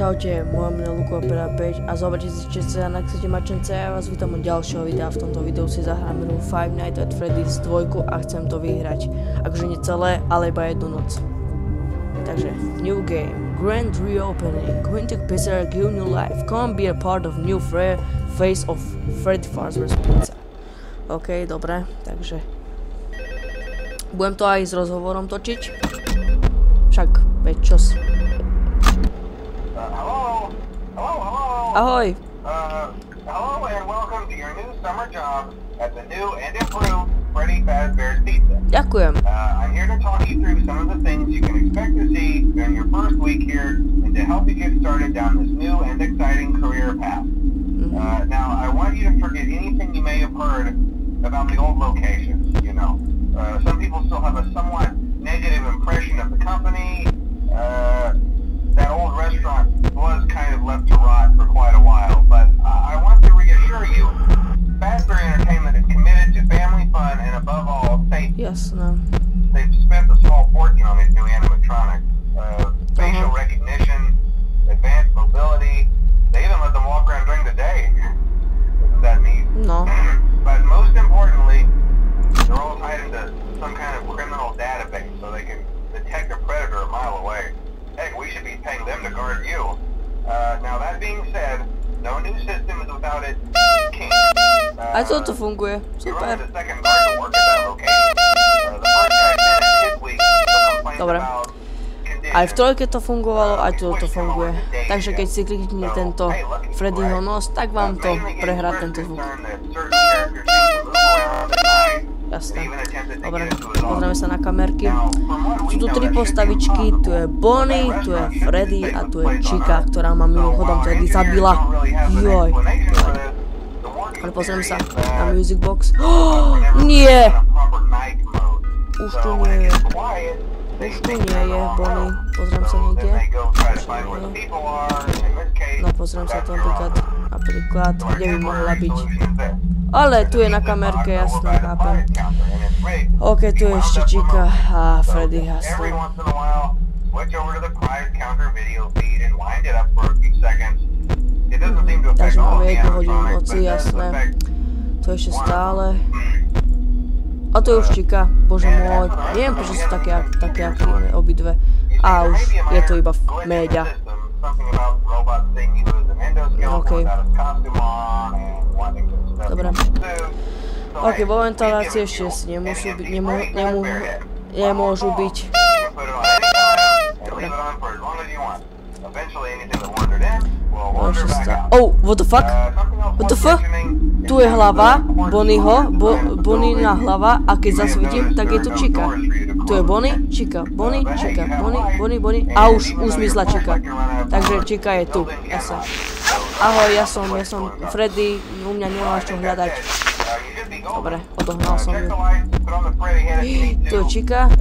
Ahojte, moje meno Luko Opera 5 a zobrite si česte ak chcete mačence a ja vás vítam od ďalšieho videa. V tomto videu si zahrám hru Five Nights at Freddy's 2 a chcem to vyhrať. Akože nie celé, ale iba jednu noc. Takže, new game, grand reopening, Quintic Pizza give new life, come be a part of new face of Freddy Fazbear's Pizza. OK, dobre, takže budem to aj s rozhovorom točiť. Však, veď čos. Ahoy. Uh, hello and welcome to your new summer job at the new and improved Freddy Fazbear's Pizza. Ďakujem. Uh, I'm here to talk you through some of the things you can expect to see during your first week here and to help you get started down this new and exciting career path. Uh, now, I want you to forget anything you may have heard about the old locations, you know. Uh, some people still have a somewhat negative impression of the company. Uh, left to rot for quite a while, but I I want to reassure you, Fazbear Entertainment is committed to family fun and above all, safety. Jasné. They've spent a small fortune on these new animatronics. Uh, facial Uh-huh. recognition, advanced mobility. Week, so complained Dobre. about Aj v trojke to fungovalo, aj tu to funguje. Takže keď si kliknete tento Freddyho nos, tak vám to prehrá tento zvuk. Jasné. Dobre, pozrieme sa na kamerky. Sú tu tri postavičky, tu je Bonnie, tu je Freddy a tu je Chica, ktorá ma mimochodom tedy zabila. Joj. Ale pozriem sa na music box. nie! Už tu nie je. Už tu nie je Bonnie. Pozriem sa niekde. No pozriem sa to napríklad, napríklad, kde by mohla byť. Ale tu je na kamerke, jasné, chápem. OK, tu je ešte Chica a Freddy, jasné. Takže máme jednu hodinu noci, jasné. To ešte stále. A to je už Chica, bože môj. Neviem, prečo sú také, ak- také aktívne obidve. A už je to iba média. OK. Dobre. OK, momentálne ešte nemôžu byť, nemô, nemô, nemôžu byť. No, ešte sa... Oh, what the fuck? What the fuck? Tu je hlava Bonnieho, Bo, Bonniená hlava a keď zasvietím, tak je tu Chica. Tu je Bonnie, Chica, Bonnie, Chica, Bonnie, Bonnie, Bonnie? A už, už zmizla Chica. Takže Chica je tu, jasne. Ahoj, ja som, ja som Freddy, u mňa nemáš čo hľadať. Dobre, odohnal som ju. Tu je Chica.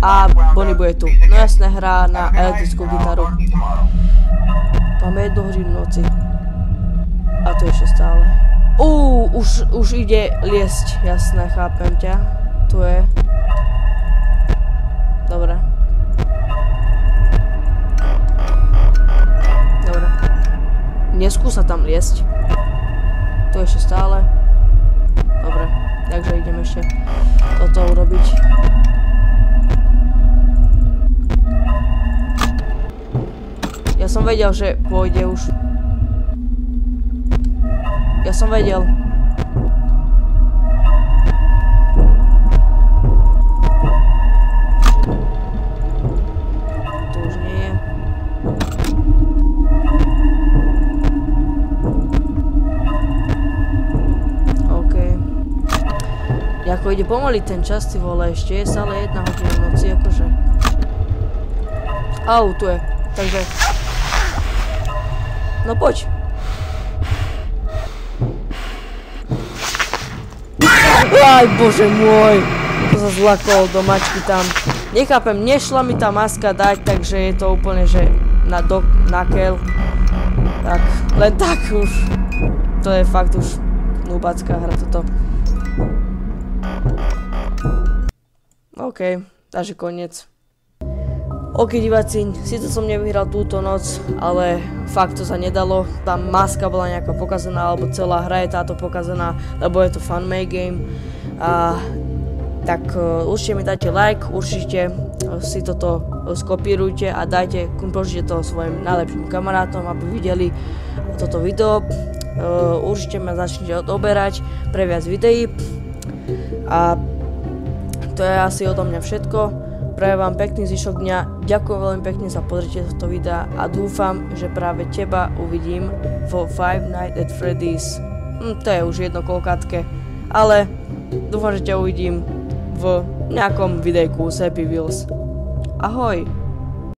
A Bonnie bude tu. No jasne, hrá na elektrickú gitaru. Jednu hodinu noci. A tu ešte stále. Uuu, už, už ide liesť, jasné, chápem ťa. Tu je. Dobre. Dobre. Neskúsa tam liesť. Tu ešte stále. Dobre, takže idem ešte toto urobiť. Ja som vedel, že pôjde už. Ja som vedel. Ako ide pomaly ten čas, ty vole, ešte je stále jedna hodina noci, akože. Au, tu je. Takže... No poď. Aj bože môj. To sa zlakol do mačky tam. Nechápem, nešla mi tá maska dať, takže je to úplne, že na do, na kel. Tak, len tak už. To je fakt už nubacká hra toto. OK, takže koniec. Ok diváci, síce som nevyhral túto noc, ale fakt to sa nedalo, tá maska bola nejaká pokazená, alebo celá hra je táto pokazená, lebo je to fun make game. A tak uh, určite mi dajte like, určite uh, si toto skopírujte a dajte, pošlite to svojim najlepším kamarátom, aby videli toto video. Uh, určite ma začnite odoberať pre viac videí. A to je asi odo mňa všetko. Prajem vám pekný zvyšok dňa, ďakujem veľmi pekne za pozrite toto videa a dúfam, že práve teba uvidím vo Five Nights at Freddy's. Hm, to je už jedno kolkátke, ale dúfam, že ťa uvidím v nejakom videjku z Happy Wheels. Ahoj!